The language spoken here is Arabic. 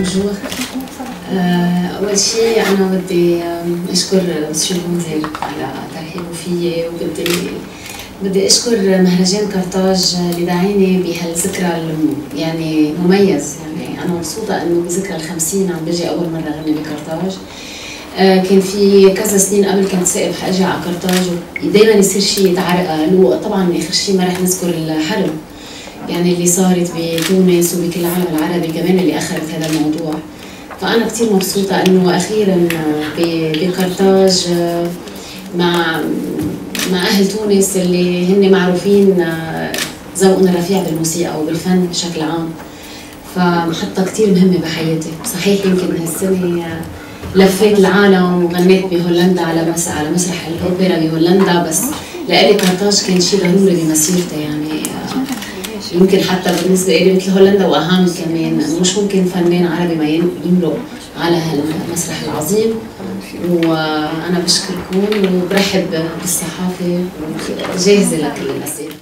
بونجور أول شيء أنا بدي أشكر مسيو المنذر على ترحيبه فيي وبدي بدي أشكر مهرجان كرتاج اللي دعيني بهالذكرى يعني مميز. يعني أنا مبسوطة إنه بذكرى الخمسين عم بجي أول مرة غني بكرتاج. كان في كذا سنين قبل كنت سائب حاجة على كرتاج. ودائما يصير شيء يتعرقل. وطبعا آخر شيء ما رح نذكر الحرب. يعني اللي صارت بتونس وبكل العالم العربي كمان اللي اخرت هذا الموضوع. فأنا كثير مبسوطة إنه أخيرا بقرطاج مع مع أهل تونس اللي هن معروفين ذوقهم الرفيع بالموسيقى وبالفن بشكل عام. فمحطة كثير مهمة بحياتي. صحيح يمكن هالسنة لفيت العالم وغنيت بهولندا على مس على مسرح الأوبرا بهولندا بس لإلي قرطاج كان شيء ضروري بمسيرتي يعني يمكن حتى بالنسبة لي مثل هولندا واهم كمان مش ممكن فنان عربي ما يمرق على هالمسرح العظيم. وأنا بشكركم وبرحب بالصحافة وجاهزه لكل الأسئلة.